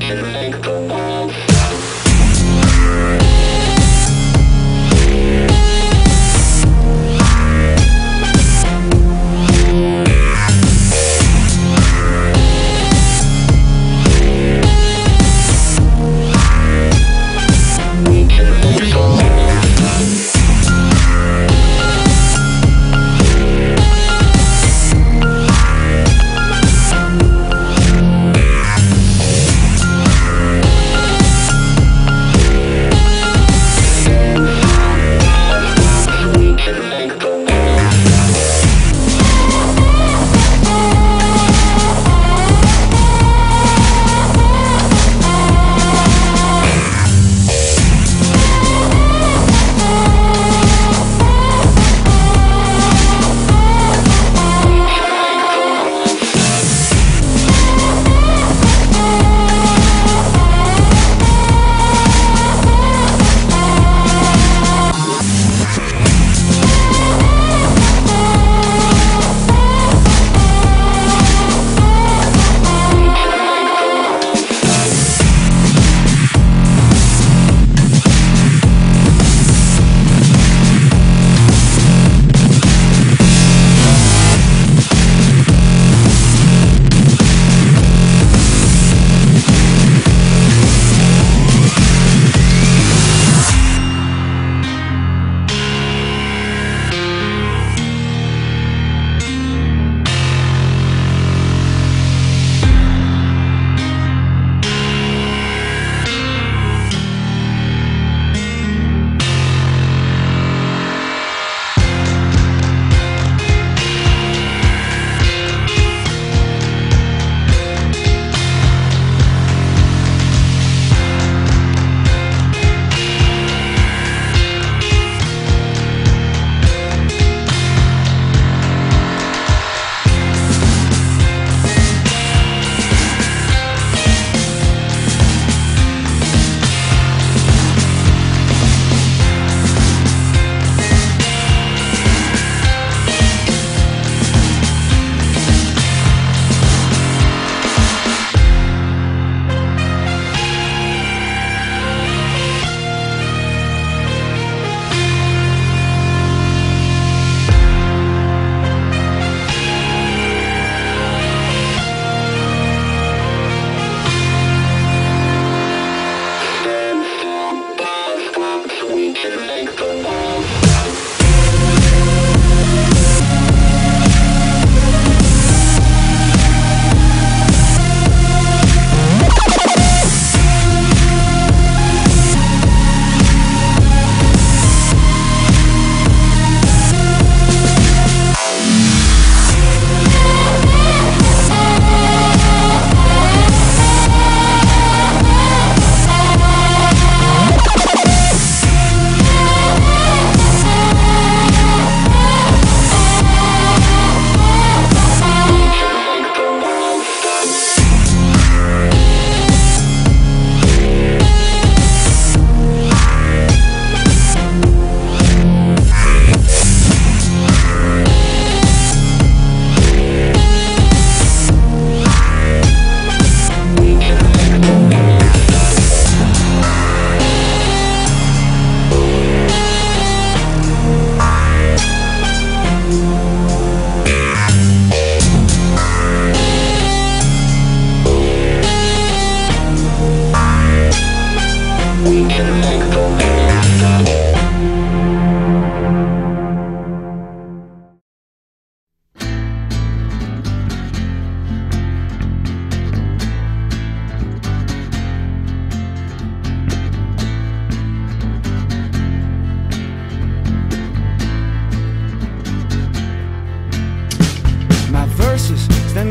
Thank you.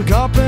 Stand